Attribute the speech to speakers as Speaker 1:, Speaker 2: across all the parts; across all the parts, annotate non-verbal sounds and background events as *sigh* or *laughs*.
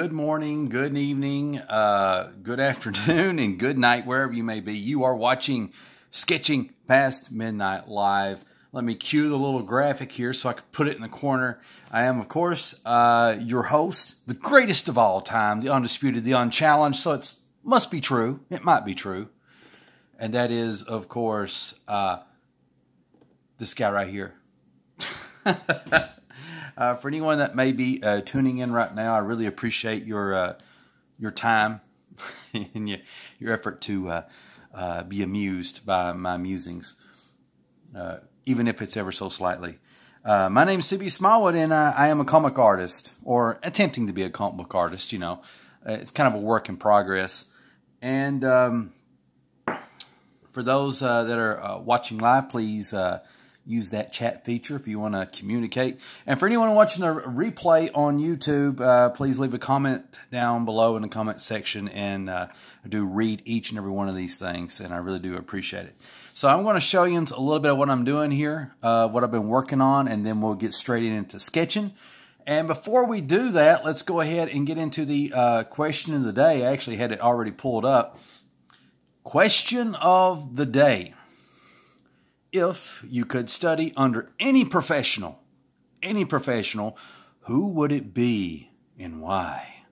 Speaker 1: good morning, good evening, uh, good *laughs* afternoon, and good night, wherever you may be. You are watching Sketching Past Midnight Live. Let me cue the little graphic here so I can put it in the corner. I am, of course, uh, your host, the greatest of all time, the undisputed, the unchallenged. So it must be true. It might be true. And that is, of course, uh, this guy right here. *laughs* Uh, for anyone that may be uh, tuning in right now, I really appreciate your uh, your time *laughs* and your, your effort to uh, uh, be amused by my musings, uh, even if it's ever so slightly. my name is CB Smallwood, and I, I, am a comic artist, or attempting to be a comic book artist. You know, it's kind of a work in progress. And um, for those that are watching live, please use that chat feature if you want to communicate. And for anyone watching the replay on YouTube, uh, please leave a comment down below in the comment section. And uh, I do read each and every one of these things, and I really do appreciate it. So I'm going to show you a little bit of what I'm doing here, uh, what I've been working on, and then we'll get straight into sketching. And before we do that, let's go ahead and get into the uh, question of the day. I actually had it already pulled up. Question of the day if you could study under any professional, any professional, who would it be and why?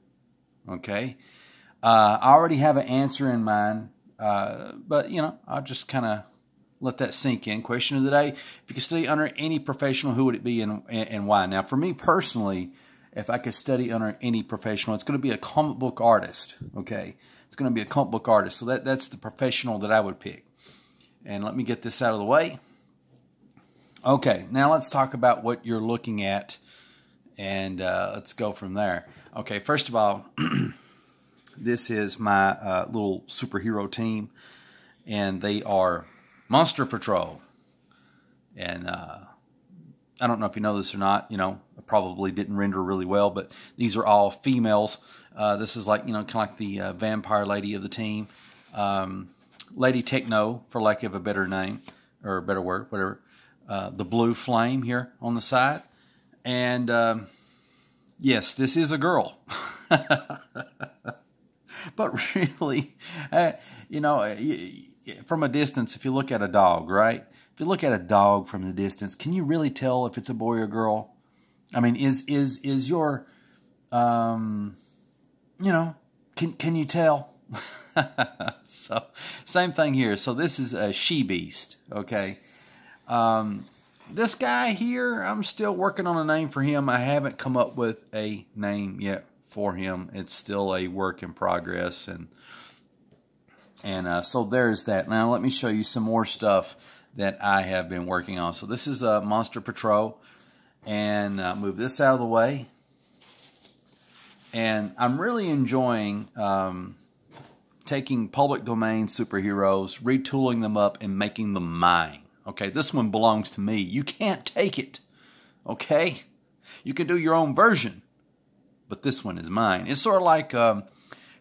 Speaker 1: Okay. Uh, I already have an answer in mind, uh, but you know, I'll just kind of let that sink in. Question of the day: If you could study under any professional, who would it be and, and why? Now, for me personally, if I could study under any professional, it's going to be a comic book artist. Okay, it's going to be a comic book artist. So that that's the professional that I would pick. And let me get this out of the way. Okay, now let's talk about what you're looking at, and uh, let's go from there. Okay, first of all, *clears throat* this is my uh, little superhero team, and they are Monster Patrol. And uh, I don't know if you know this or not. You know, I probably didn't render really well, but these are all females. Uh, this is like you know, kind of like the uh, vampire lady of the team. Um, Lady Techno, for lack of a better name or a better word, whatever. Uh, the blue flame here on the side. And um, yes, this is a girl. *laughs* but really, uh, you know, from a distance, if you look at a dog, right? If you look at a dog from the distance, can you really tell if it's a boy or girl? I mean, is is is your, um, you know, can can you tell? *laughs* so same thing here. So this is a she beast. Okay. Um, this guy here, I'm still working on a name for him. I haven't come up with a name yet for him. It's still a work in progress, and and uh, so there's that. Now let me show you some more stuff that I have been working on. So this is a uh, Monster Patrol, and uh, move this out of the way. And I'm really enjoying um, taking public domain superheroes, retooling them up, and making them mine. Okay, this one belongs to me. You can't take it. Okay? You can do your own version, but this one is mine. It's sort of like um,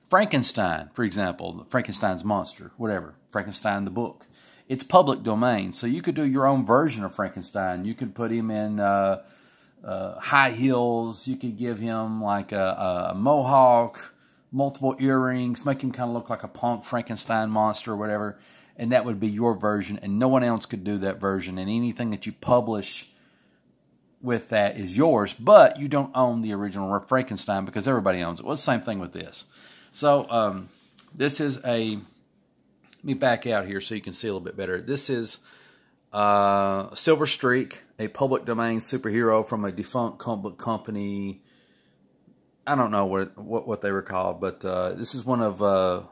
Speaker 1: Frankenstein, for example, Frankenstein's monster, whatever, Frankenstein the book. It's public domain, so you could do your own version of Frankenstein. You could put him in uh, uh, high heels. You could give him like a, a mohawk multiple earrings, make him kind of look like a punk Frankenstein monster or whatever, and that would be your version, and no one else could do that version. And anything that you publish with that is yours, but you don't own the original Frankenstein because everybody owns it. Well, the same thing with this. So um, this is a. Let me back out here so you can see a little bit better. This is uh, Silver Streak, a public domain superhero from a defunct comic book company I don't know what what, what they were called, but uh, this is one of uh,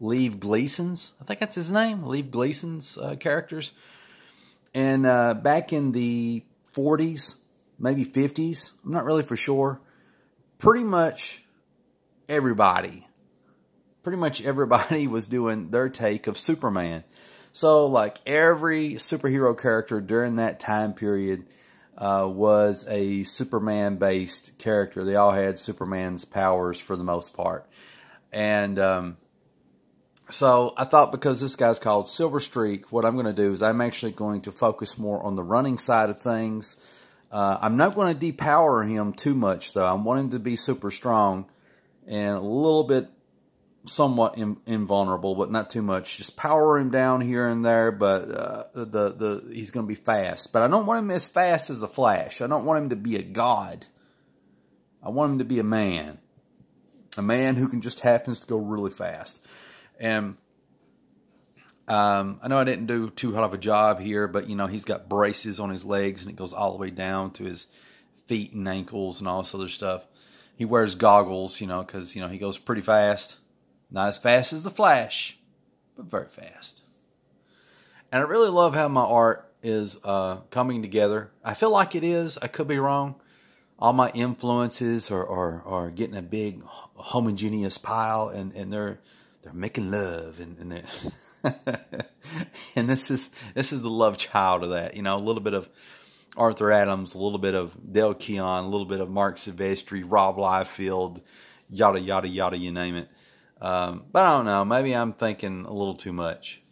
Speaker 1: Liev Gleason's. I think that's his name, Leave Gleason's uh, characters. And uh, back in the 40s, maybe 50s, I'm not really for sure. Pretty much everybody, pretty much everybody *laughs* was doing their take of Superman. So, like every superhero character during that time period uh, was a Superman based character. They all had Superman's powers for the most part. And um, so I thought because this guy's called Silver Streak, what I'm going to do is I'm actually going to focus more on the running side of things. Uh, I'm not going to depower him too much, though. I want him to be super strong. and a little bit somewhat in, invulnerable, but not too much. Just power him down here and there, but uh, the the he's going to be fast. But I don't want him as fast as the Flash. I don't want him to be a god. I want him to be a man, a man who can just happens to go really fast. And um, I know I didn't do too hot of a job here, but you know he's got braces on his legs and it goes all the way down to his feet and ankles and all this other stuff. He wears goggles, you know, because you know he goes pretty fast, not as fast as the Flash, but very fast. And I really love how my art is uh, coming together. I feel like it is. I could be wrong. All my influences are, are, are getting a big homogeneous pile, and, and they're they're making love, and, and *laughs* and this is this is the love child of that. You know, a little bit of Arthur Adams, a little bit of Dale Keown, a little bit of Marc Silvestri, Rob Liefeld, yada yada yada, you name it. Um, but I don't know. Maybe I'm thinking a little too much.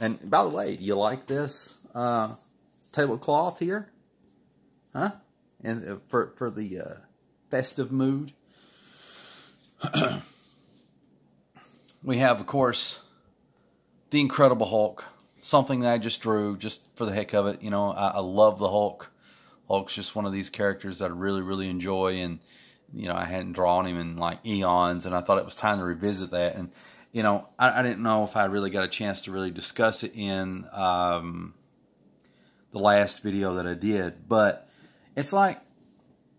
Speaker 1: And by the way, do you like this uh, tablecloth here? Huh? And uh, for for the uh, festive mood. *clears throat* we have, of course, the Incredible Hulk, something that I just drew just for the heck of it. You know, I, I love the Hulk. Hulk's just one of these characters that I really, really enjoy, and you know, I hadn't drawn him in like eons, and I thought it was time to revisit that. And you know, I, I didn't know if I really got a chance to really discuss it in um, the last video that I did, but it's like,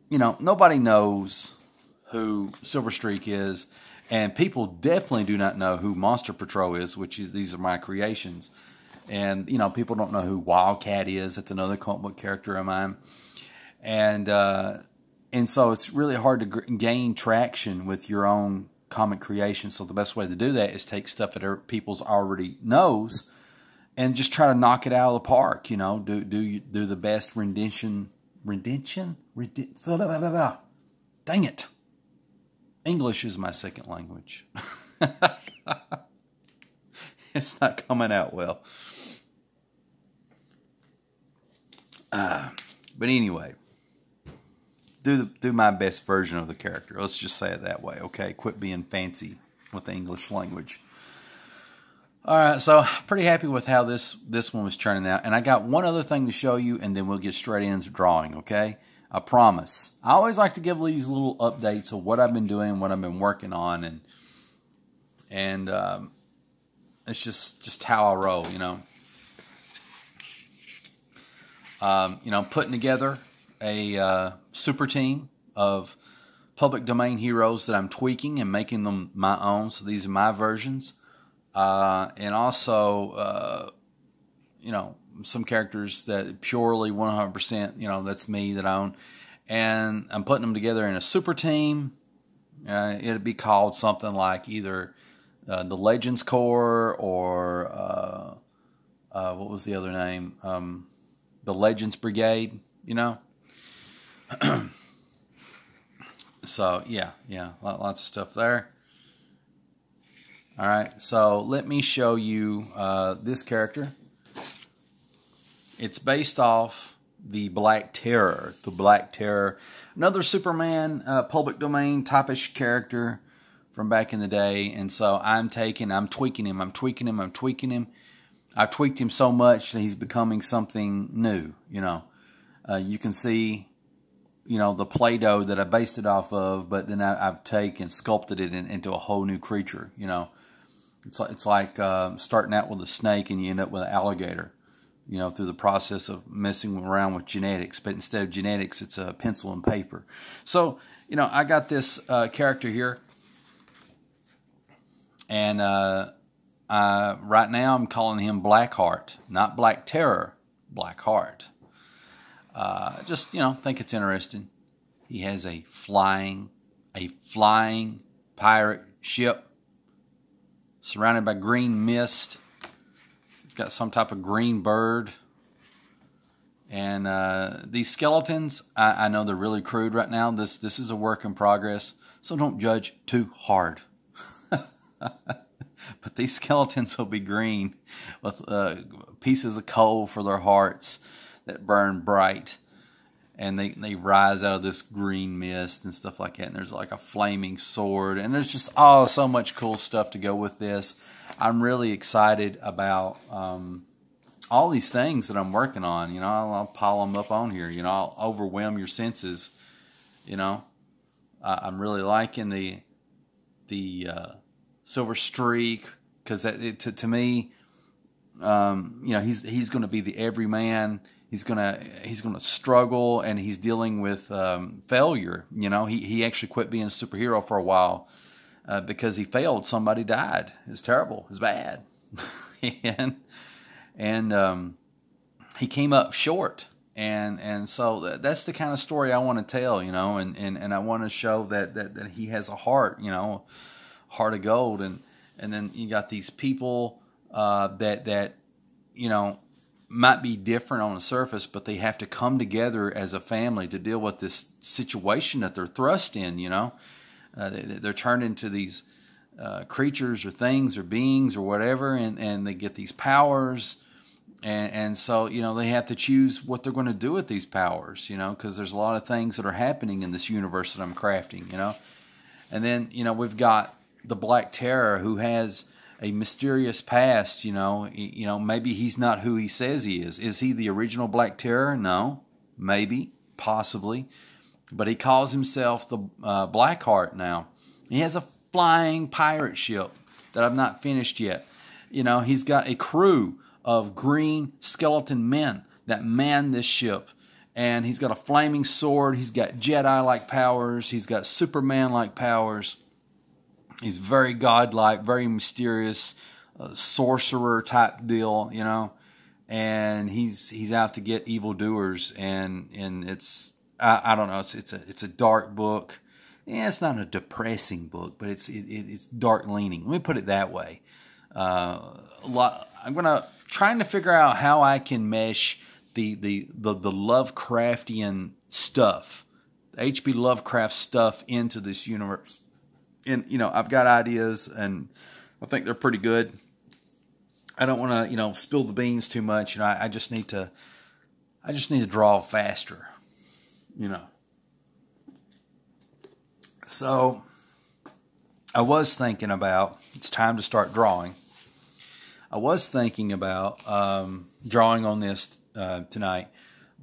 Speaker 1: you know, nobody knows who Silver Streak is and people definitely do not know who Monster Patrol is, which is these are my creations. And you know, people don't know who Wildcat is. That's another comic book character of mine. And uh, and so it's really hard to gain traction with your own comic creation. So the best way to do that is take stuff that people's already knows and just try to knock it out of the park. You know, do do do the best rendition rendition. Rendi- Dang it. English is my second language. *laughs* it's not coming out well. Uh, but anyway, do the, do my best version of the character. Let's just say it that way, okay? Quit being fancy with the English language. All right, so pretty happy with how this this one was turning out, and I got one other thing to show you, and then we'll get straight into drawing. Okay, I promise. I always like to give these little updates of what I've been doing, what I've been working on, and and um, it's just just how I roll, you know. Um, you know, I'm putting together a uh, super team of public domain heroes that I'm tweaking and making them my own. So these are my versions, uh, and also, uh, you know, some characters that purely 100%, you know, that's me that I own. And I'm putting them together in a super team. Uh, it'd be called something like either uh, the Legends Corps or uh, what was the other name? Um, the Legends Brigade, you know? *clears throat* so, yeah, yeah, lots of stuff there. All right, so let me show you uh, this character. It's based off the Black Terror. The Black Terror, another Superman uh, public domain typish character from back in the day. And so I'm taking, I'm tweaking him, I'm tweaking him, I'm tweaking him. I've tweaked him so much that he's becoming something new. You know, uh, you can see, you know, the Play-Doh that I based it off of, but then I, have taken sculpted it in, into a whole new creature. You know, it's like, it's like uh, starting out with a snake and you end up with an alligator you know, through the process of messing around with genetics. But instead of genetics, it's a pencil and paper. So, you know, I got this uh, character here. And uh, uh, right now I'm calling him Blackheart, not Black Terror, Blackheart. Uh, just, you know, think it's interesting. He has a flying, a flying pirate ship surrounded by green mist It's got some type of green bird. And uh, these skeletons, I, I, know they're really crude right now. This this is a work in progress, so don't judge too hard. *laughs* but these skeletons will be green with uh, pieces of coal for their hearts that burn bright. and they, they rise out of this green mist and stuff like that. And there's like a flaming sword, and there's just oh so much cool stuff to go with this. I'm really excited about um, all these things that I'm working on. You know, I'll, I'll, pile them up on here. You know, I'll overwhelm your senses. You know, uh, I'm really liking the the uh, Silver Streak because to, to me, um, you know, he's he's going to be the everyman he's gonna he's gonna struggle and he's dealing with um, failure. You know, he he actually quit being a superhero for a while uh, because he failed. Somebody died. It's terrible. It's bad, *laughs* and and um, he came up short. And and so that's the kind of story I want to tell, you know, and, and, and I want to show that, that, that he has a heart, you know, heart of gold, and and then you got these people uh, that that you know might be different on the surface, but they have to come together as a family to deal with this situation that they're thrust in. You know, uh, they, are turned into these uh, creatures or things or beings or whatever, and, and they get these powers. And, and so, you know, they have to choose what they're going to do with these powers, you know, because there's a lot of things that are happening in this universe that I'm crafting, you know. And then, you know, we've got the Black Terror who has a mysterious past. You know, you know, maybe he's not who he says he is. Is he the original Black Terror? No, maybe, possibly, but he calls himself the uh, Blackheart now. He has a flying pirate ship that I've not finished yet. You know, he's got a crew of green skeleton men that man this ship. And he's got a flaming sword. He's got Jedi like powers. He's got Superman like powers. He's very godlike, very mysterious, uh, sorcerer type deal, you know. And he's he's out to get evildoers, and and it's I, I don't know, it's it's a it's a dark book. Yeah, it's not a depressing book, but it's it, it's dark leaning. Let me put it that way. Uh, a lot. I'm gonna trying to figure out how I can mesh the the the, the Lovecraftian stuff, H.P. Lovecraft stuff into this universe and you know I've got ideas and I think they're pretty good. I don't want to you know spill the beans too much. You know I, I just need to I just need to draw faster. You know. So I was thinking about it's time to start drawing. I was thinking about um, drawing on this uh, tonight,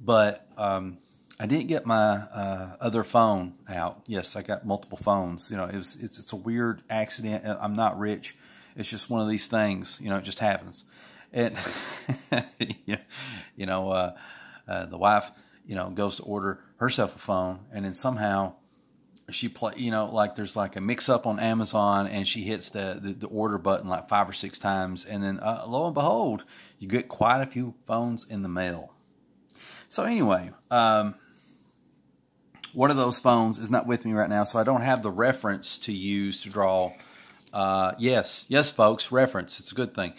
Speaker 1: but um, I didn't get my uh, other phone out. Yes, I got multiple phones. You know, it was, it's it's a weird accident. Uh, I'm not rich. It's just one of these things. You know, it just happens. And *laughs* you know, uh, uh, the wife, you know, goes to order herself a phone, and then somehow she play. You know, like there's like a mix up on Amazon, and she hits the, the, the order button like five or six times, and then uh, lo and behold, you get quite a few phones in the mail. So anyway. Um, one of those phones is not with me right now, so I don't have the reference to use to draw. Uh, yes, yes, folks, reference. It's a good thing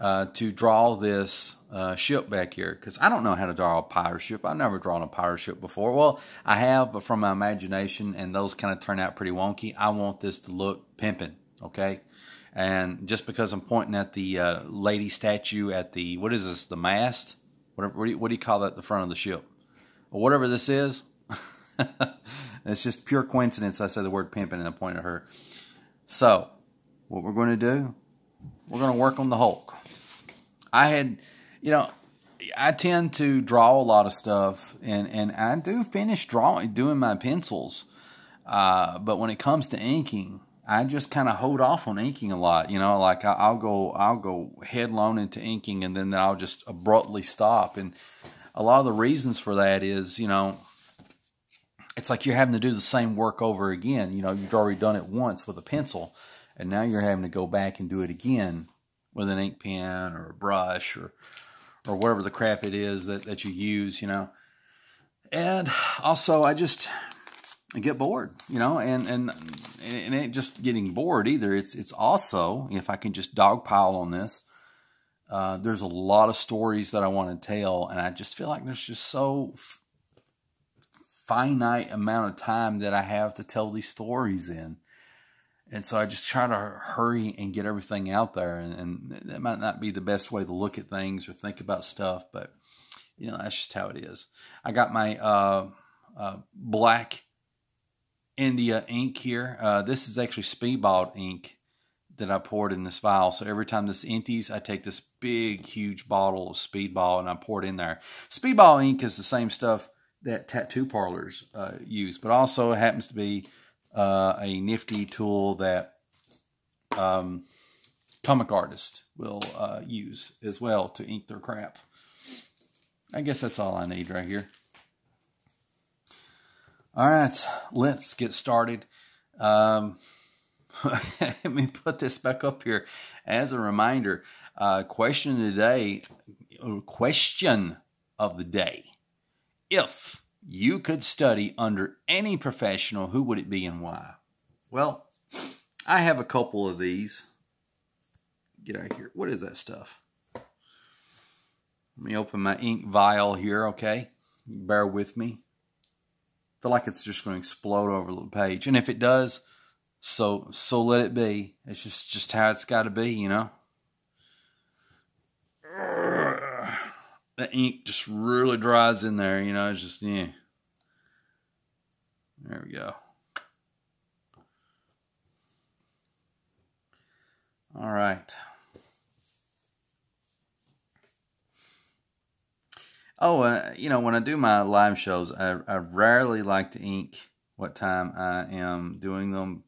Speaker 1: uh, to draw this uh, ship back here because I don't know how to draw a pirate ship. I've never drawn a pirate ship before. Well, I have, but from my imagination, and those kind of turn out pretty wonky. I want this to look pimping, okay? And just because I'm pointing at the uh, lady statue at the what is this? The mast? Whatever. What do you, what do you call that? The front of the ship? Or whatever this is. *laughs* it's just pure coincidence I said the word pimping and I pointed at her. So, what we're going to do, we're going to work on the Hulk. I had, you know, I tend to draw a lot of stuff, and, and I do finish drawing, doing my pencils. Uh, but when it comes to inking, I just kind of hold off on inking a lot. You know, like I, will go, I'll go headlong into inking, and then I'll just abruptly stop. And a lot of the reasons for that is, you know, it's like you're having to do the same work over again. You know, you've already done it once with a pencil, and now you're having to go back and do it again with an ink pen or a brush or or whatever the crap it is that, that you use, you know. And also I just get bored, you know, and and and it ain't just getting bored either. It's it's also if I can just dogpile on this. Uh, there's a lot of stories that I want to tell, and I just feel like there's just so finite amount of time that I have to tell these stories in. And so I just try to hurry and get everything out there. And, and that might not be the best way to look at things or think about stuff, but you know, that's just how it is. I got my, uh, uh, black India ink here. Uh, this is actually speedball ink that I poured in this vial. So every time this empties, I take this big, huge bottle of speedball and I pour it in there. Speedball ink is the same stuff that tattoo parlors uh, use, but also happens to be uh, a nifty tool that um, comic artists will uh, use as well to ink their crap. I guess that's all I need right here. All right, let's get started. Um, *laughs* let me put this back up here as a reminder. Uh, question today, question of the day. If you could study under any professional, who would it be and why? Well, I have a couple of these. Get out of here. What is that stuff? Let me open my ink vial here, okay? Bear with me feel like it's just going to explode over the page. And if it does, so so let it be. It's just just how it's got to be, you know. The ink just really dries in there, you know. It's just yeah. There we go. All right. Oh, uh, you know, when I do my live shows, I, I rarely like to ink what time I am doing them.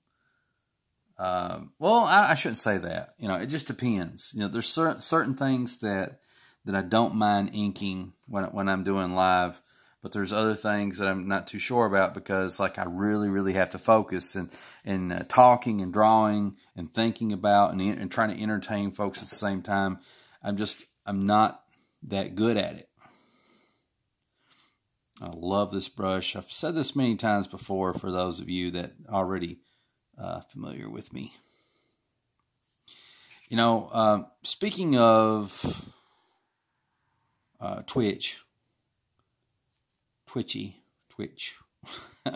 Speaker 1: Uh, well, I, I, shouldn't say that. You know, it just depends. You know, there's certain certain things that that I don't mind inking when when I'm doing live, but there's other things that I'm not too sure about because, like, I really, really have to focus and and uh, talking and drawing and thinking about and and trying to entertain folks at the same time. I'm just I'm not that good at it. I love this brush. I've said this many times before for those of you that already uh, familiar with me. You know, uh, speaking of uh, Twitch, Twitchy, Twitch. *laughs*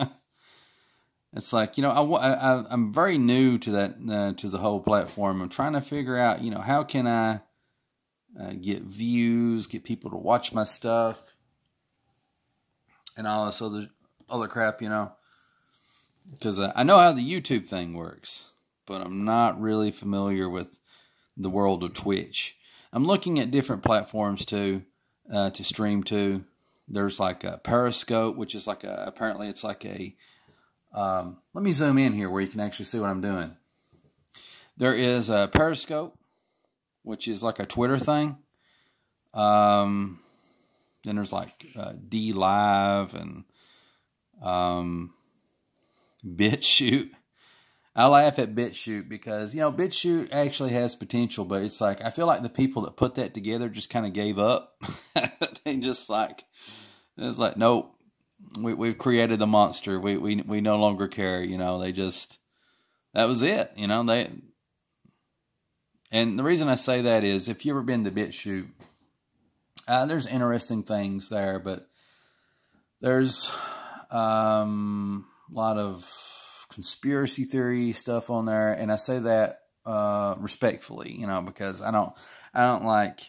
Speaker 1: it's like you know I, I I'm very new to that uh, to the whole platform. I'm trying to figure out you know how can I uh, get views, get people to watch my stuff and all this other other crap, you know. Because uh, I know how the YouTube thing works, but I'm not really familiar with the world of Twitch. I'm looking at different platforms too uh, to stream to. There's like a Periscope, which is like a apparently it's like a. Um, let me zoom in here where you can actually see what I'm doing. There is a Periscope, which is like a Twitter thing. Um, then there's like uh, Live and um, BitChute. I laugh at BitChute because, you know, BitChute actually has potential, but it's like, I feel like the people that put that together just kind of gave up. *laughs* they just like, it's like, nope, we, we've created the monster. We, we, we no longer care. You know, they just, that was it. You know, they, and the reason I say that is if you've ever been to BitChute, uh, there's interesting things there, but there's um, a lot of conspiracy theory stuff on there, and I say that uh, respectfully, you know, because I don't I don't like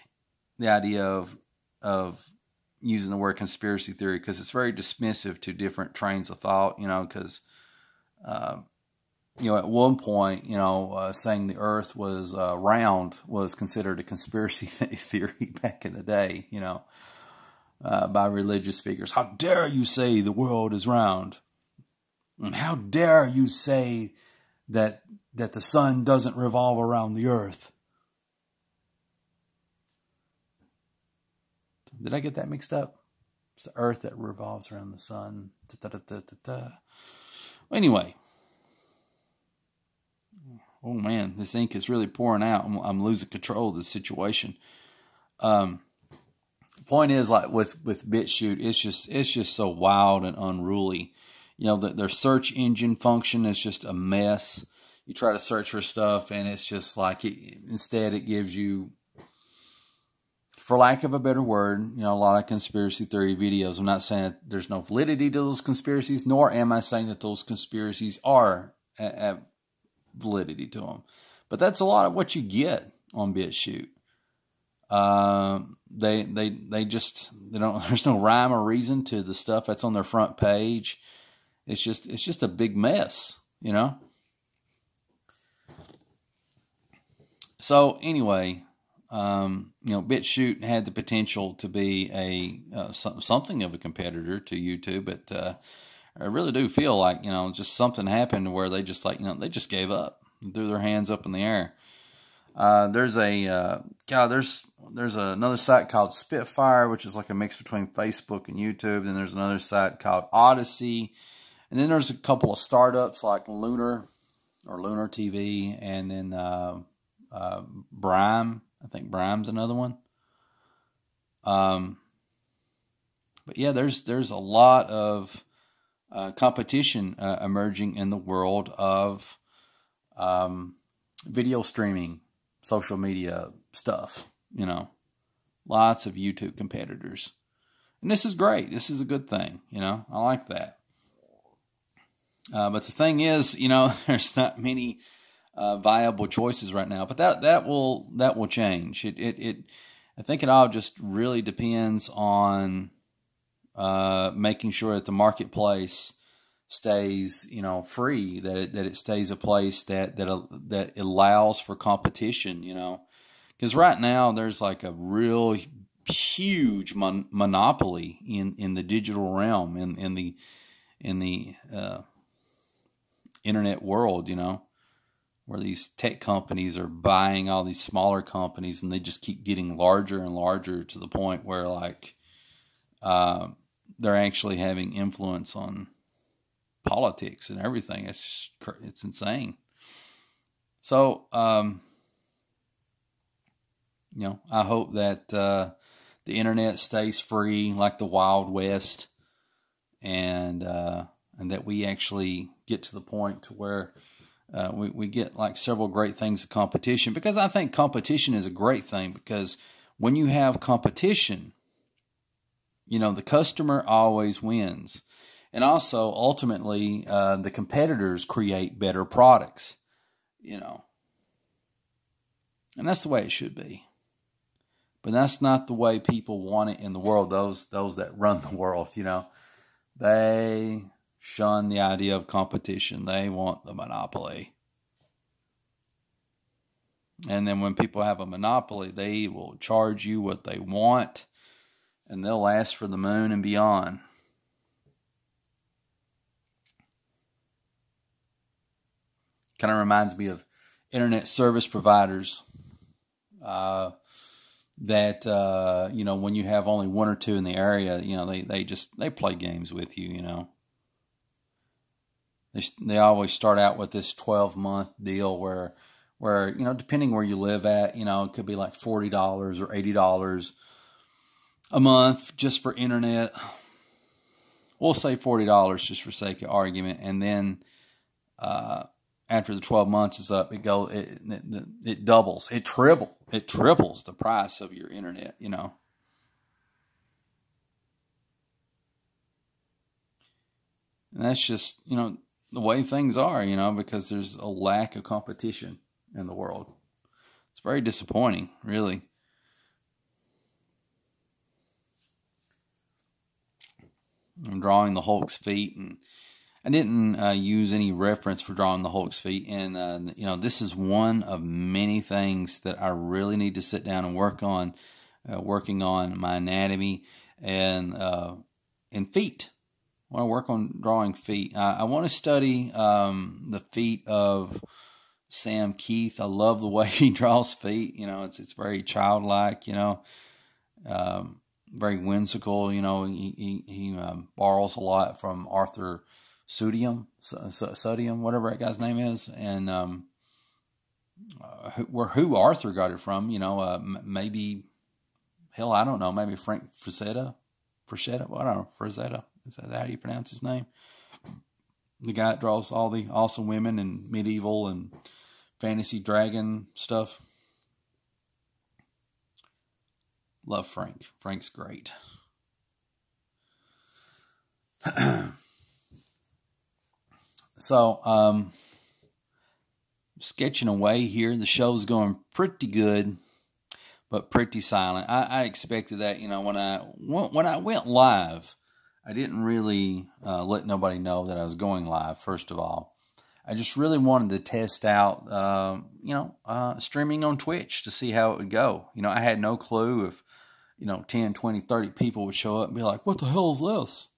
Speaker 1: the idea of of using the word conspiracy theory because it's very dismissive to different trains of thought, you know, because uh, you know, at one point, you know, uh, saying the Earth was uh, round was considered a conspiracy *laughs* theory back in the day, you know, uh, by religious figures. How dare you say the world is round? And how dare you say that that the sun doesn't revolve around the Earth? Did I get that mixed up? It's the Earth that revolves around the sun. Da, da, da, anyway oh man, this ink is really pouring out. I'm, I'm losing control of the situation. Um, point is, like with with BitChute, it's just it's just so wild and unruly. You know, the, their search engine function is just a mess. You try to search for stuff, and it's just like it, instead it gives you, for lack of a better word, you know, a lot of conspiracy theory videos. I'm not saying that there's no validity to those conspiracies, nor am I saying that those conspiracies are at validity to them. But that's a lot of what you get on BitChute. Uh, they they they just they don't. *laughs* There's no rhyme or reason to the stuff that's on their front page. It's just it's just a big mess, you know. So anyway, um, you know, BitChute had the potential to be a uh, something of a competitor to YouTube, but uh, I really do feel like you know just something happened where they just like you know they just gave up, and threw their hands up in the air. Uh, there's a uh, God, there's there's another site called Spitfire, which is like a mix between Facebook and YouTube. Then there's another site called Odysee, and then there's a couple of startups like Lunar or Lunar TV, and then uh, uh, Brime. I think Brime's another one. Um, but yeah, there's there's a lot of uh, competition uh, emerging in the world of um, video streaming, social media stuff. You know, lots of YouTube competitors, and this is great. This is a good thing. You know, I like that. Uh, but the thing is, you know, *laughs* there's not many uh, viable choices right now. But that that will that will change. It it, it I think it all just really depends on uh, making sure that the marketplace stays you know free that it, that it stays a place that that uh, that allows for competition you know because right now there's like a real huge mon- monopoly in in the digital realm in in the in the uh, internet world you know where these tech companies are buying all these smaller companies and they just keep getting larger and larger to the point where like uh, they're actually having influence on politics and everything. It's just, it's insane. So, um, you know, I hope that uh, the internet stays free like the Wild West, and uh, and that we actually get to the point to where uh, we, we get like several great things of competition because I think competition is a great thing because when you have competition, you know, the customer always wins. And also, ultimately, uh, the competitors create better products, you know. And that's the way it should be. But that's not the way people want it in the world. Those those that run the world, you know, they shun the idea of competition. They want the monopoly. And then when people have a monopoly, they will charge you what they want and they'll ask for the moon and beyond. Kind of reminds me of internet service providers uh, that uh, you know when you have only one or two in the area, you know they they just they play games with you, you know they they always start out with this 12 month deal where where you know depending where you live at you know it could be like $40 or $80 a month just for internet. We'll say $40 just for sake of argument and then uh, after the 12 months is up it go it, it, it doubles it triple it triples the price of your internet you know? And that's just you know the way things are, you know, because there's a lack of competition in the world. It's very disappointing, really. I'm drawing the Hulk's feet, and I didn't uh, use any reference for drawing the Hulk's feet. And uh, you know, this is one of many things that I really need to sit down and work on, uh, working on my anatomy and uh, and feet want to work on drawing feet. I, want to study um, the feet of Sam Kieth. I love the way *laughs* he draws feet. You know, it's it's very childlike. You know, um, very whimsical. You know, he he, he um, borrows a lot from Arthur Sodium, Sodium, whatever that guy's name is, and um, uh, who, where who Arthur got it from. You know, uh, maybe hell, I don't know. Maybe Frank Frazetta, Frazetta. I don't know, Frazetta is that how you pronounce his name? The guy that draws all the awesome women and medieval and fantasy dragon stuff. Love Frank. Frank's great. *clears throat* so, um, sketching away here. The show's going pretty good. but pretty silent. I, I expected that. You know, when I when I went live, I didn't really uh, let nobody know that I was going live. First of all, I just really wanted to test out, uh, you know, uh, streaming on Twitch to see how it would go. You know, I had no clue if, you know, 10, 20, 30 people would show up and be like, what the hell is this?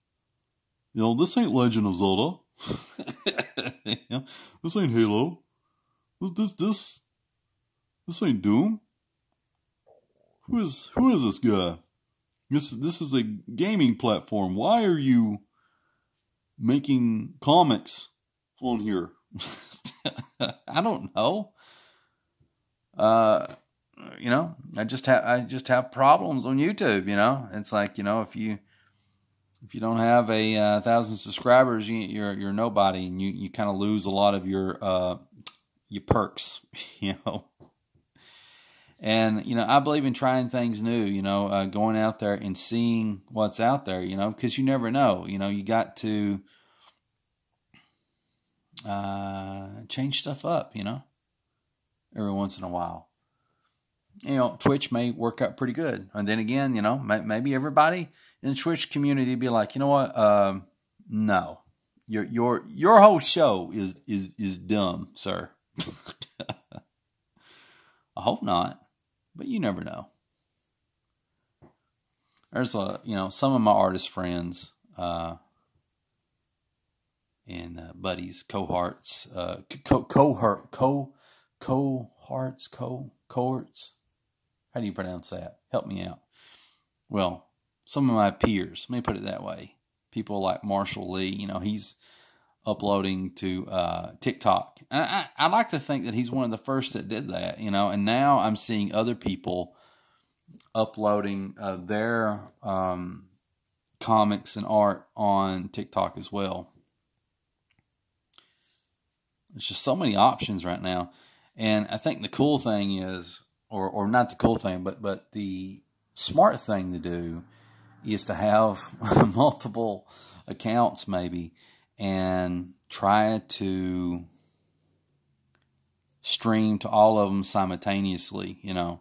Speaker 1: You know, this ain't Legend of Zelda. *laughs* you know, this ain't Halo. This, this, this, this ain't Doom. Who is, who is this guy? This, this is a gaming platform. Why are you making comics on here? *laughs* I don't know. Uh, you know, I just have I just have problems on YouTube. You know, it's like you know if you if you don't have a uh, thousand subscribers, you, are you're, you're nobody, and you you kind of lose a lot of your uh your perks. *laughs* You know. And you know, I believe in trying things new. You know, uh, going out there and seeing what's out there. You know, because you never know. You know, you got to uh, change stuff up, you know, every once in a while. You know, Twitch may work out pretty good. And then again, you know, may, maybe everybody in the Twitch community be like, you know what? Um, no, your your your whole show is is is dumb, sir. *laughs* I hope not, but you never know. There's a you know some of my artist friends. Uh, and uh, buddies, cohorts, uh, co- cohort, co cohorts, co cohorts. How do you pronounce that? Help me out. Well, some of my peers, let me put it that way. People like Marshall Lee, you know, he's uploading to uh, TikTok. I, I, like to think that he's one of the first that did that, you know, and now I'm seeing other people uploading uh, their um, comics and art on TikTok as well. There's just so many options right now. And I think the cool thing is, or, or not the cool thing, but, but the smart thing to do is to have *laughs* multiple accounts maybe and try to stream to all of them simultaneously, you know.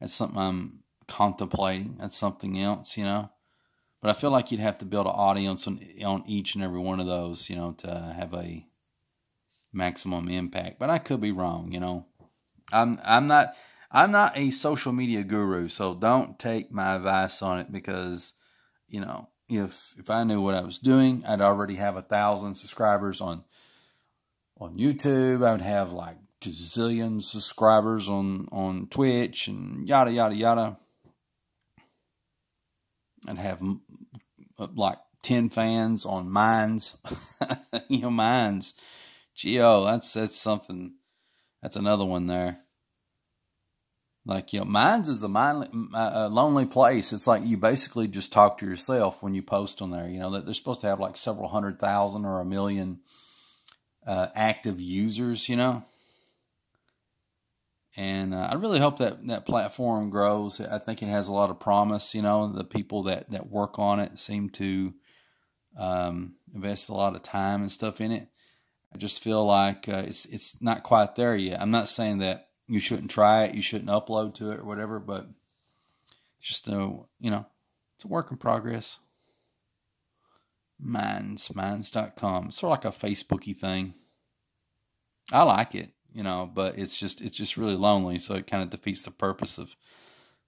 Speaker 1: That's something I'm contemplating. That's something else, you know. But I feel like you'd have to build an audience on, on each and every one of those, you know, to have a maximum impact. But I could be wrong, you know. I'm I'm not I'm not a social media guru, so don't take my advice on it because, you know, if if I knew what I was doing, I'd already have a thousand subscribers on on YouTube. I would have like gazillion subscribers on on Twitch and yada yada yada. I'd have uh, like ten fans on Minds, *laughs* you know, Minds Geo, that's that's something. That's another one there. Like you know, Minds is a, mind, a lonely place. It's like you basically just talk to yourself when you post on there. You know that they're supposed to have like several hundred thousand or a million uh, active users. You know, and uh, I really hope that that platform grows. I think it has a lot of promise. You know, the people that that work on it seem to um, invest a lot of time and stuff in it. I just feel like uh, it's it's not quite there yet. I'm not saying that you shouldn't try it, you shouldn't upload to it or whatever, but it's just a you know, it's a work in progress. Minds, minds.com. It's sort of like a Facebooky thing. I like it, you know, but it's just it's just really lonely, so it kind of defeats the purpose of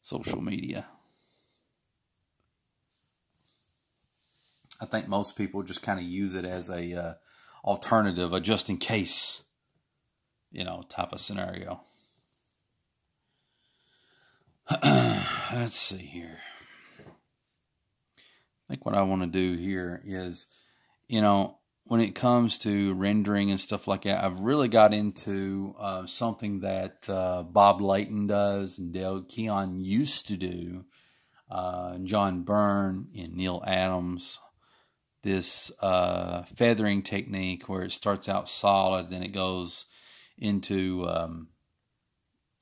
Speaker 1: social media. I think most people just kind of use it as a uh, alternative, a just in case, you know, type of scenario. *clears throat* Let's see here. I think what I want to do here is, you know, when it comes to rendering and stuff like that, I've really got into uh, something that uh, Bob Layton does and Dale Keown used to do. Uh, John Byrne and Neal Adams this uh, feathering technique where it starts out solid, then it goes into um,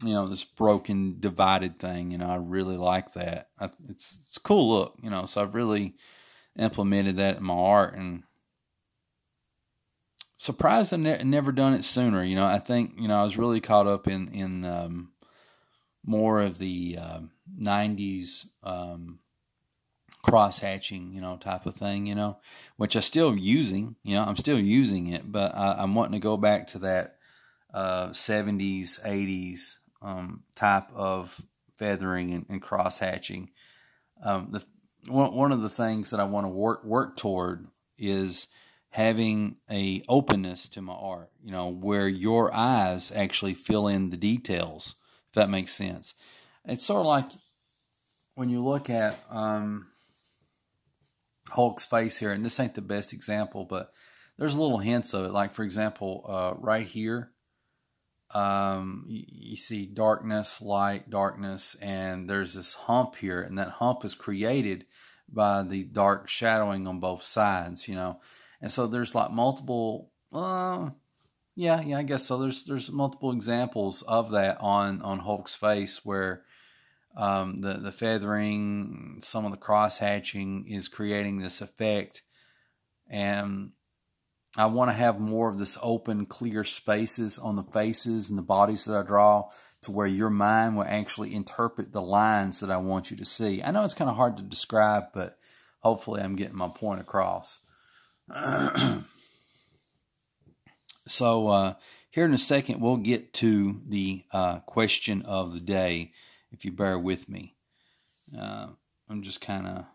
Speaker 1: you know this broken, divided thing. You know, I really like that. I, it's it's a cool look. You know, so I've really implemented that in my art and surprised I ne- never done it sooner. You know, I think you know I was really caught up in in um, more of the um, 90s um, cross hatching, you know, type of thing, you know, which I'm still using, you know, I'm still using it, but I, am wanting to go back to that uh, 70s, 80s um, type of feathering and, and cross hatching. Um, the, one, one of the things that I want to work work toward is having a openness to my art, you know, where your eyes actually fill in the details, if that makes sense. It's sort of like when you look at um, Hulk's face here, and this ain't the best example, but there's little hints of it. Like, for example, uh, right here, um, you, see darkness, light, darkness, and there's this hump here, and that hump is created by the dark shadowing on both sides, you know. And so there's like multiple, uh, yeah, yeah, I guess so. There's there's multiple examples of that on on Hulk's face where um, the the feathering, some of the cross hatching is creating this effect, and I want to have more of this open, clear spaces on the faces and the bodies that I draw to where your mind will actually interpret the lines that I want you to see. I know it's kind of hard to describe, but hopefully I'm getting my point across. *clears throat* so uh, here in a second, we'll get to the uh, question of the day, if you bear with me. Uh, I'm just kind of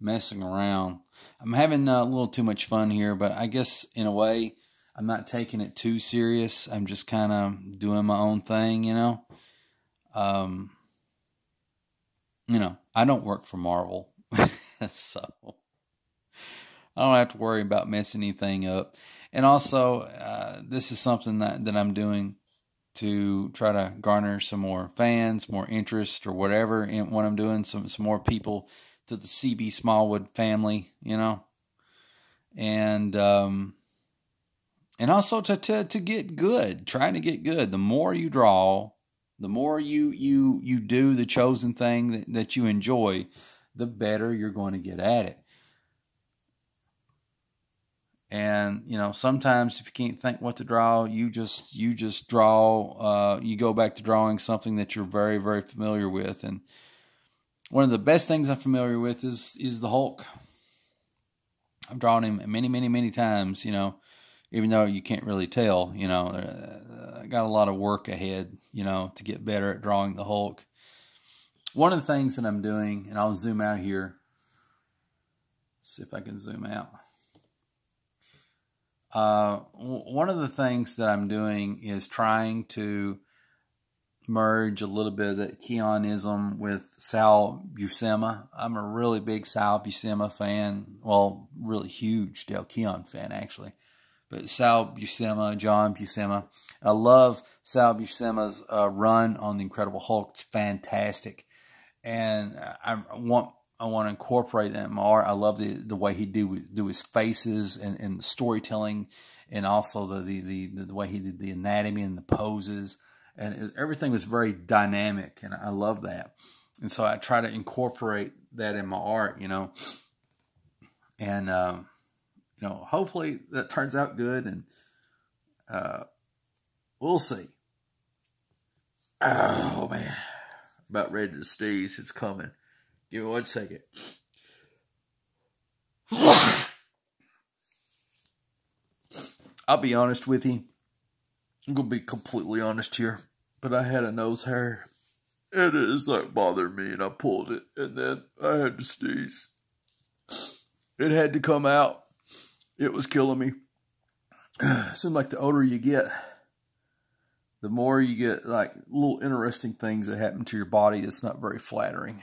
Speaker 1: messing around. I'm having a little too much fun here, but I guess in a way, I'm not taking it too serious. I'm just kind of doing my own thing, you know. Um, you know, I don't work for Marvel, *laughs* so I don't have to worry about messing anything up. And also, uh, this is something that, that I'm doing to try to garner some more fans, more interest, or whatever in what I'm doing. Some some more people to the CB Smallwood family, you know, and um, and also to, to to get good, trying to get good. The more you draw, the more you you you do the chosen thing that, that you enjoy, the better you're going to get at it. And you know, sometimes if you can't think what to draw, you just you just draw. Uh, you go back to drawing something that you're very very familiar with. And one of the best things I'm familiar with is is the Hulk. I've drawn him many many many times. You know, even though you can't really tell. You know, uh, I got a lot of work ahead. You know, to get better at drawing the Hulk. One of the things that I'm doing, and I'll zoom out here. See if I can zoom out. Uh, one of the things that I'm doing is trying to merge a little bit of that Keonism with Sal Buscema. I'm a really big Sal Buscema fan. Well, really huge Dale Keown fan, actually. But Sal Buscema, John Buscema. I love Sal Buscema's uh, run on The Incredible Hulk. It's fantastic. And I want I want to incorporate that art. I love the the way he do do his faces and, and the storytelling, and also the, the the the way he did the anatomy and the poses, and everything was very dynamic, and I love that. And so I try to incorporate that in my art, you know, and um, you know, hopefully that turns out good, and uh, we'll see. Oh man, about ready to sneeze. It's coming. Give me one second. I'll be honest with you. I'm gonna be completely honest here, but I had a nose hair, and it is like bothered me, and I pulled it, and then I had to sneeze. It had to come out. It was killing me. *sighs* Seems like the older you get, the more you get like little interesting things that happen to your body. It's not very flattering.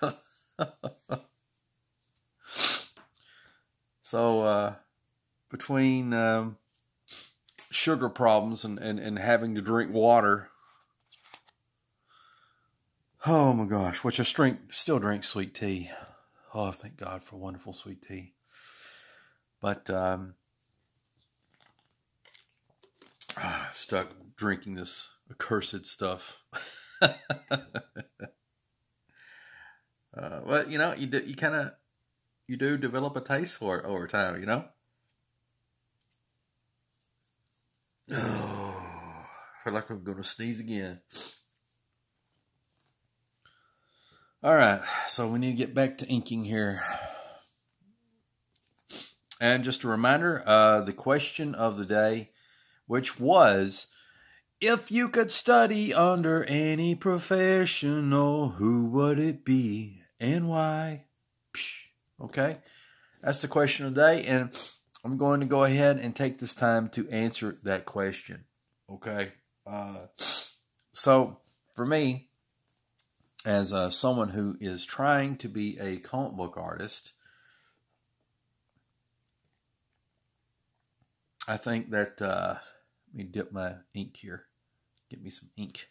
Speaker 1: *laughs* so uh, between um, sugar problems and, and, and having to drink water, oh my gosh, which I drink, still drink sweet tea. Oh, thank God for wonderful sweet tea. But um, stuck drinking this accursed stuff. *laughs* Uh, well, you know, you do, you kind of you do develop a taste for it over time, you know. Oh, I feel like I'm going to sneeze again. All right, so we need to get back to inking here. And just a reminder uh, the question of the day, which was if you could study under any professional, who would it be and why? Okay, that's the question of the day. And I'm going to go ahead and take this time to answer that question. Okay. Uh, so for me, as uh, someone who is trying to be a comic book artist, I think that uh, let me dip my ink here. Get me some ink.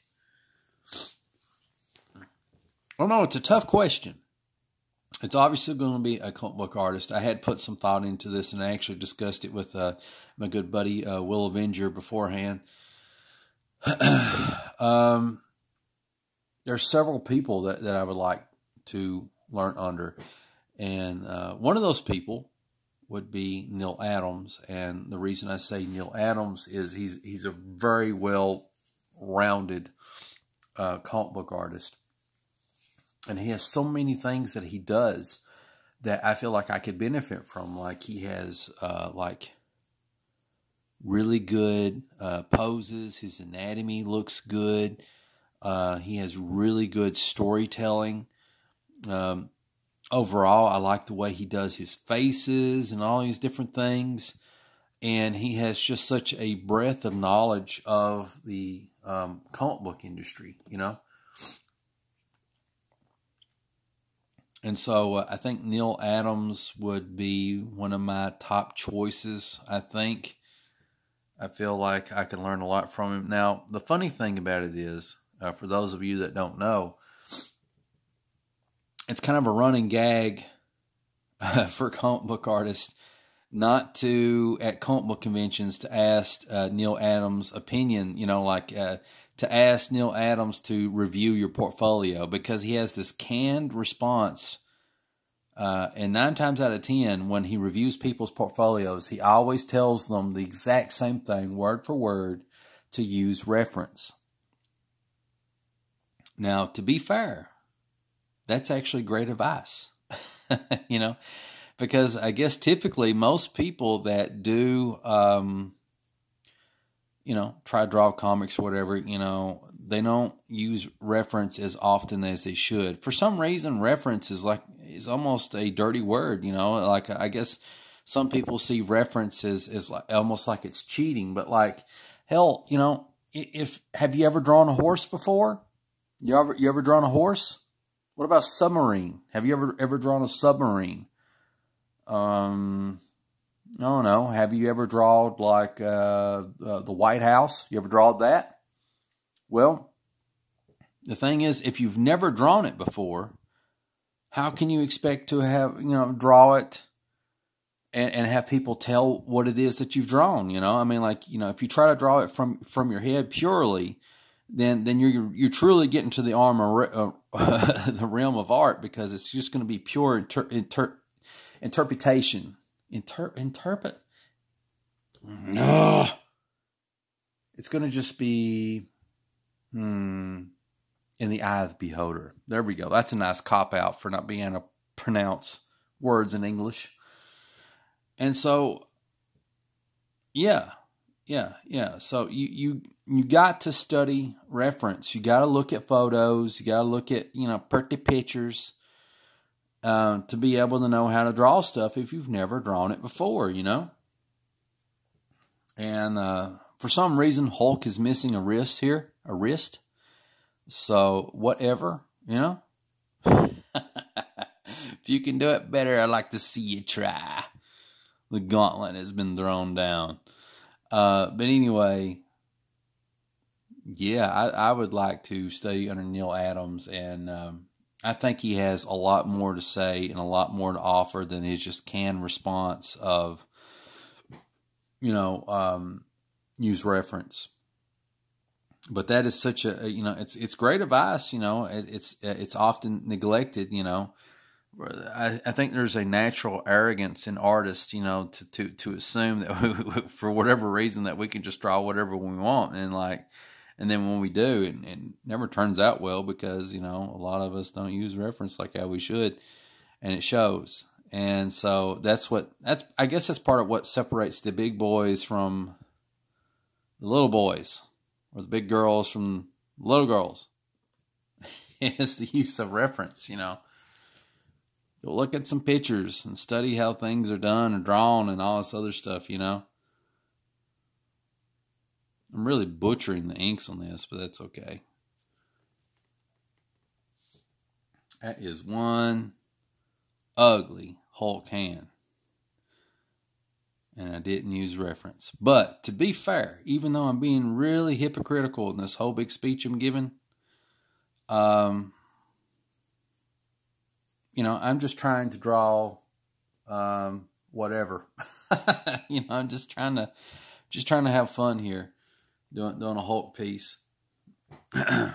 Speaker 1: Oh no, it's a tough question. It's obviously going to be a comic book artist. I had put some thought into this, and I actually discussed it with uh, my good buddy uh, Will Avenger beforehand. *clears throat* um, there's several people that, that I would like to learn under. And uh, one of those people would be Neal Adams. And the reason I say Neal Adams is he's he's a very well rounded uh, comic book artist. And he has so many things that he does that I feel like I could benefit from. Like he has uh, like really good uh, poses. His anatomy looks good. Uh, he has really good storytelling. Um, overall, I like the way he does his faces and all these different things. And he has just such a breadth of knowledge of the um, comic book industry, you know. And so uh, I think Neal Adams would be one of my top choices. I think I feel like I can learn a lot from him. Now, the funny thing about it is, uh, for those of you that don't know, it's kind of a running gag uh, for comic book artists not to at comic book conventions to ask uh, Neal Adams' opinion. You know, like uh, to ask Neal Adams to review your portfolio because he has this canned response. Uh, and nine times out of ten, when he reviews people's portfolios, he always tells them the exact same thing, word for word, to use reference. Now, to be fair, that's actually great advice. *laughs* you know, because I guess typically most people that do, um, you know, try draw comics whatever, you know, they don't use reference as often as they should. For some reason, reference is like is almost a dirty word. You know, like I guess some people see references as like, almost like it's cheating. But like hell, you know, if have you ever drawn a horse before? You ever you ever drawn a horse? What about submarine? Have you ever ever drawn a submarine? Um, I don't know. Have you ever drawn like uh, uh, the White House? You ever drawn that? Well, the thing is, if you've never drawn it before, how can you expect to have you know draw it and, and have people tell what it is that you've drawn? You know, I mean, like you know, if you try to draw it from from your head purely, then then you're you're truly getting to the arm of, uh, *laughs* the realm of art because it's just going to be pure inter, inter, interpretation. Inter, interpret. No. It's going to just be hmm, in the eye of the beholder. There we go. That's a nice cop out for not being able to pronounce words in English. And so, yeah, yeah, yeah. So you you you got to study reference. You got to look at photos. You got to look at you know pretty pictures uh, to be able to know how to draw stuff if you've never drawn it before. You know. And uh, for some reason, Hulk is missing a wrist here, a wrist. So whatever, you know. *laughs* if you can do it better, I'd like to see you try. The gauntlet has been thrown down. Uh, but anyway, yeah, I, I, would like to study under Neal Adams, and um, I think he has a lot more to say and a lot more to offer than his just canned response of, you know, um, use reference. But that is such a you know it's it's great advice you know it, it's it's often neglected you know I, I think there's a natural arrogance in artists, you know, to to to assume that we, *laughs* for whatever reason that we can just draw whatever we want, and like and then when we do, it, it never turns out well because you know a lot of us don't use reference like how we should, and it shows. And so that's what that's I guess that's part of what separates the big boys from the little boys, or the big girls from little girls. *laughs* is the use of reference. You know, you'll look at some pictures and study how things are done and drawn and all this other stuff. You know. I'm really butchering the inks on this, but that's okay. That is one ugly Hulk hand. And I didn't use reference. But to be fair, even though I'm being really hypocritical in this whole big speech I'm giving, um, you know, I'm just trying to draw um, whatever. *laughs* you know, I'm just trying to just trying to have fun here doing doing a Hulk piece. *clears throat* I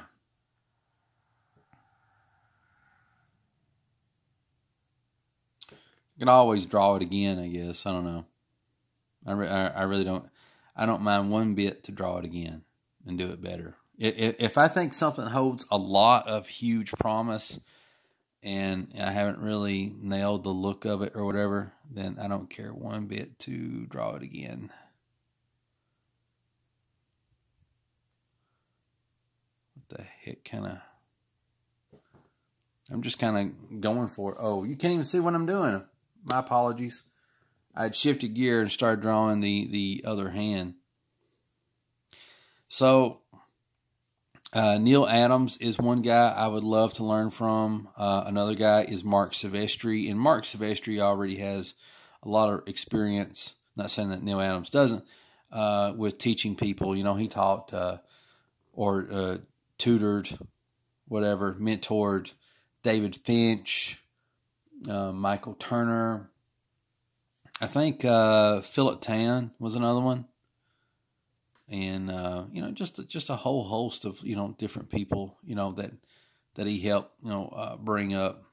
Speaker 1: can always draw it again, I guess. I don't know. I, re- I, really don't. I don't mind one bit to draw it again and do it better. If, if I think something holds a lot of huge promise and I haven't really nailed the look of it or whatever, then I don't care one bit to draw it again. The heck kind of I'm just kind of going for it. Oh, you can't even see what I'm doing. My apologies. I had shifted gear and started drawing the the other hand. So uh, Neal Adams is one guy I would love to learn from. Uh, another guy is Marc Silvestri, and Marc Silvestri already has a lot of experience. Not saying that Neal Adams doesn't uh, with teaching people. You know, he taught uh, or uh, tutored, whatever, mentored David Finch, uh, Michael Turner. I think uh, Philip Tan was another one, and uh, you know, just just a whole host of you know different people, you know that that he helped you know uh, bring up,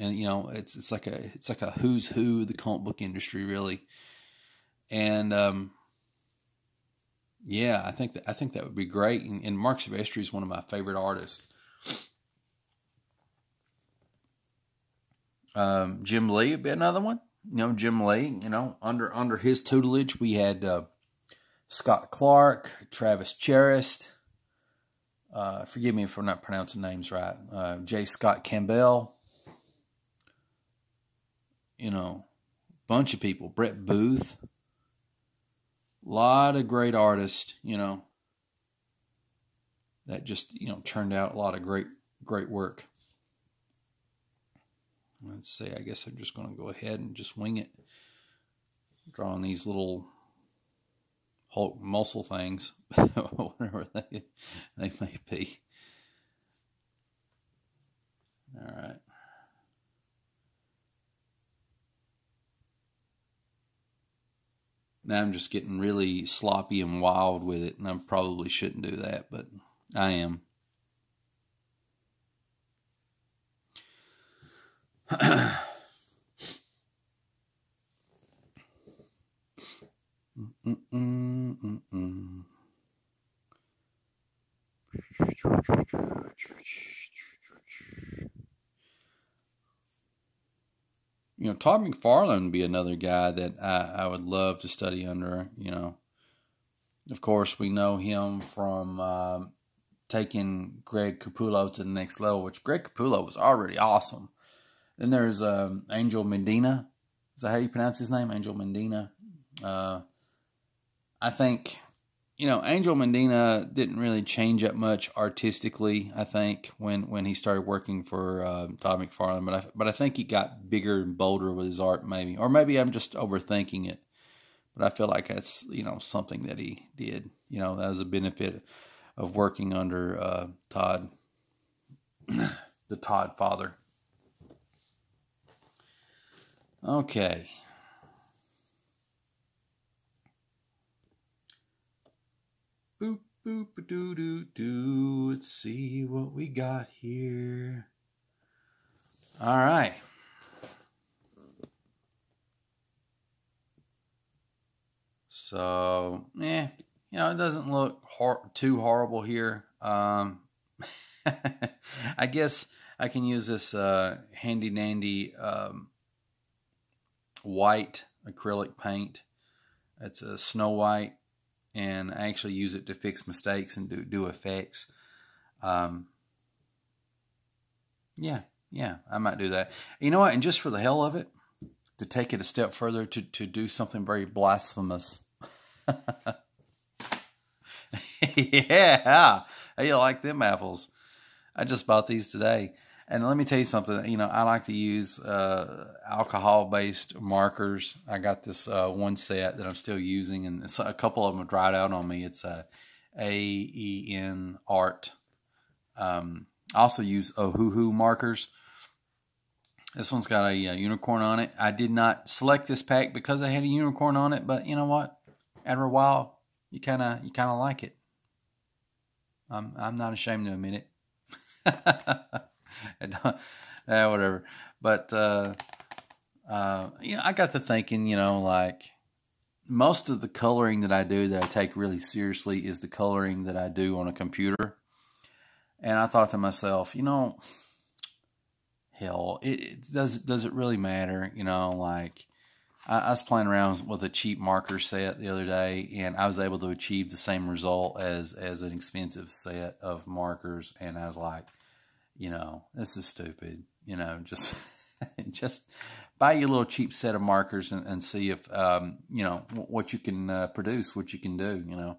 Speaker 1: and you know it's it's like a it's like a who's who of the comic book industry really, and um, yeah, I think that I think that would be great. And, and Marc Silvestri is one of my favorite artists. Um, Jim Lee would be another one. You know, Jim Lee. You know, under under his tutelage, we had uh, Scott Clark, Travis Charest. Uh, forgive me if I'm not pronouncing names right. Uh, J. Scott Campbell. You know, bunch of people. Brett Booth. Lot of great artists, you know, that just, you know, churned out a lot of great, great work. Let's see, I guess I'm just going to go ahead and just wing it. Drawing these little Hulk muscle things, *laughs* whatever they, they may be. All right. Now I'm just getting really sloppy and wild with it, and I probably shouldn't do that, but I am. you know, Todd McFarlane would be another guy that I, I would love to study under. You know, of course, we know him from um, taking Greg Capullo to the next level, which Greg Capullo was already awesome. Then there's um, Angel Medina. Is that how you pronounce his name? Angel Medina. Uh, I think you know, Angel Medina didn't really change up much artistically. I think when, when he started working for uh, Todd McFarlane, but I but I think he got bigger and bolder with his art, maybe, or maybe I'm just overthinking it. But I feel like that's you know something that he did. You know, that was a benefit of working under uh, Todd, *clears throat* the Todd father. Okay. Boop, doo, doo, doo. Let's see what we got here. All right. So, eh, you know, it doesn't look hor- too horrible here. Um, *laughs* I guess I can use this uh, handy dandy um, white acrylic paint. It's a snow white, and I actually use it to fix mistakes and do do effects. Um, yeah, yeah, I might do that. You know what? And just for the hell of it, to take it a step further, to to do something very blasphemous. *laughs* yeah, how you like them apples? I just bought these today. And let me tell you something. You know, I like to use uh, alcohol-based markers. I got this uh, one set that I'm still using, and a couple of them have dried out on me. It's a A E N Art. Um, I also use Ohuhu markers. This one's got a, a, unicorn on it. I did not select this pack because I had a unicorn on it, but you know what? After a while, you kind of you kind of like it. I'm I'm not ashamed to admit it. *laughs* *laughs* uh, whatever. But uh, uh, you know, I got to thinking, you know, like most of the coloring that I do that I take really seriously is the coloring that I do on a computer. And I thought to myself, you know, hell, it, it does does it really matter? You know, like I, I, was playing around with a cheap marker set the other day, and I was able to achieve the same result as as an expensive set of markers. And I was like, you know, this is stupid. You know, just *laughs* just buy your little cheap set of markers and, and see if um, you know what you can uh, produce, what you can do. You know.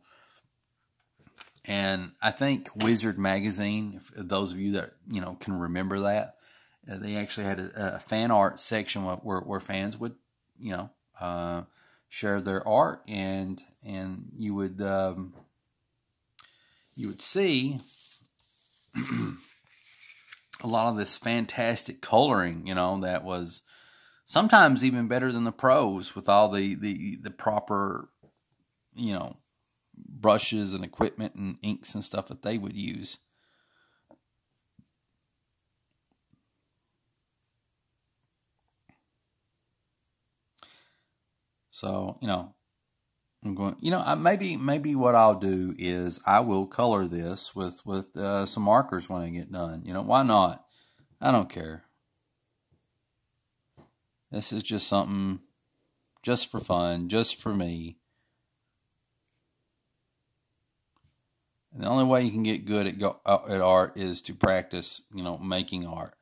Speaker 1: And I think Wizard magazine, those of you that you know can remember that, uh, they actually had a, a, fan art section where, where fans would, you know, uh, share their art, and and you would um, you would see *clears throat* a lot of this fantastic coloring, you know, that was sometimes even better than the pros with all the the the proper, you know, brushes and equipment and inks and stuff that they would use. So, you know, I'm going, you know, maybe maybe what I'll do is I will color this with with uh, some markers when I get done. You know, why not? I don't care. This is just something just for fun, just for me. And the only way you can get good at go, uh, at art is to practice, you know, making art.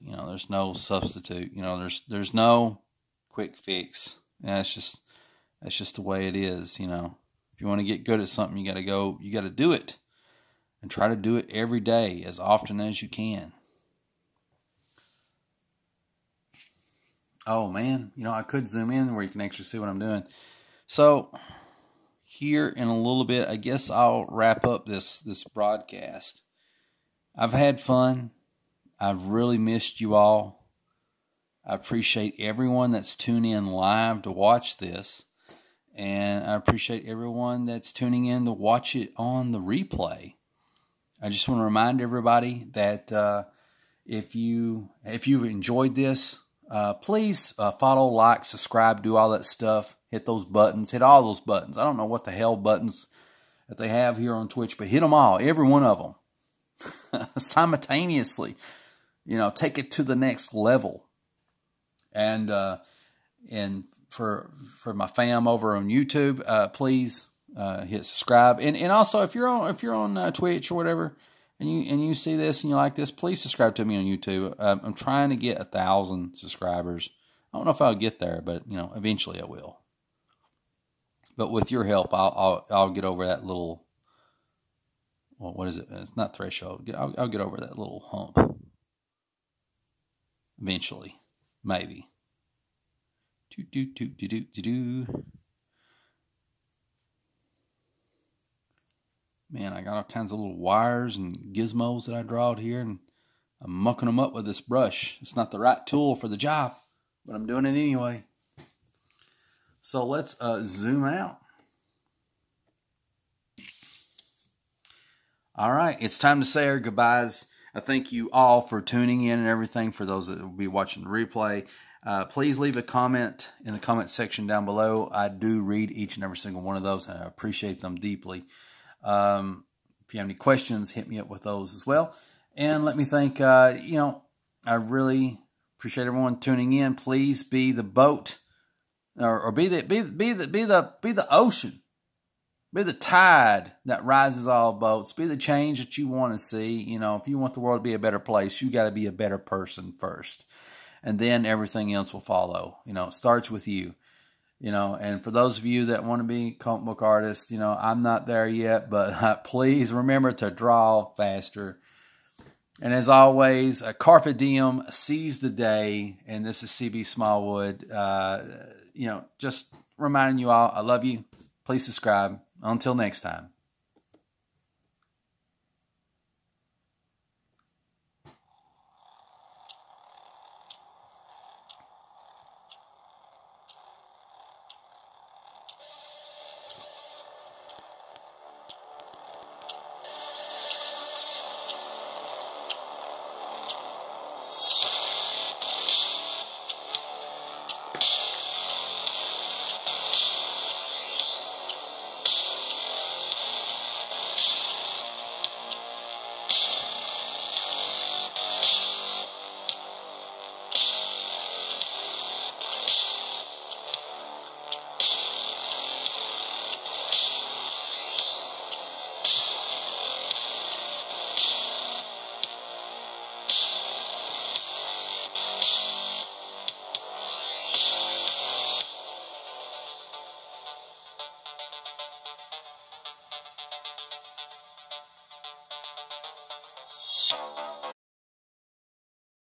Speaker 1: you know, there's no substitute. You know, there's there's no quick fix. It's just that's just the way it is, you know. If you want to get good at something, you got to go, you got to do it. And try to do it every day as often as you can. Oh man, you know, I could zoom in where you can actually see what I'm doing. So, here in a little bit, I guess I'll wrap up this this broadcast. I've had fun. I've really missed you all. I appreciate everyone that's tuned in live to watch this. And I appreciate everyone that's tuning in to watch it on the replay. I just want to remind everybody that uh, if you if you've enjoyed this, uh, please uh, follow, like, subscribe, do all that stuff. Hit those buttons. Hit all those buttons. I don't know what the hell buttons that they have here on Twitch, but hit them all, every one of them, *laughs* simultaneously. You know, take it to the next level. And uh, and for for my fam over on YouTube, uh, please uh, hit subscribe. And and also if you're on if you're on uh, Twitch or whatever, and you and you see this and you like this, please subscribe to me on YouTube. Um, I'm trying to get a thousand subscribers. I don't know if I'll get there, but you know, eventually I will. But with your help, I'll I'll, I'll get over that little. Well, what is it? It's not threshold. I'll, I'll get over that little hump. Eventually, maybe. Do do do do do do do. Man, I got all kinds of little wires and gizmos that I drawed here, and I'm mucking them up with this brush. It's not the right tool for the job, but I'm doing it anyway. So let's uh, zoom out. All right, it's time to say our goodbyes. I thank you all for tuning in and everything. For those that will be watching the replay, Uh, please leave a comment in the comment section down below. I do read each and every single one of those, and I appreciate them deeply. Um, if you have any questions, hit me up with those as well. And let me thank, uh, you know, I really appreciate everyone tuning in. Please be the boat, or, or be the be be the be the be the ocean be the tide that rises all boats. Be the change that you want to see. You know, if you want the world to be a better place, you got to be a better person first. And then everything else will follow. You know, it starts with you. You know, and for those of you that want to be comic book artists, you know, I'm not there yet, but *laughs* please remember to draw faster. And as always, a carpe diem, seize the day. And this is CB Smallwood. Uh, you know, just reminding you all, I love you. Please subscribe. Until next time.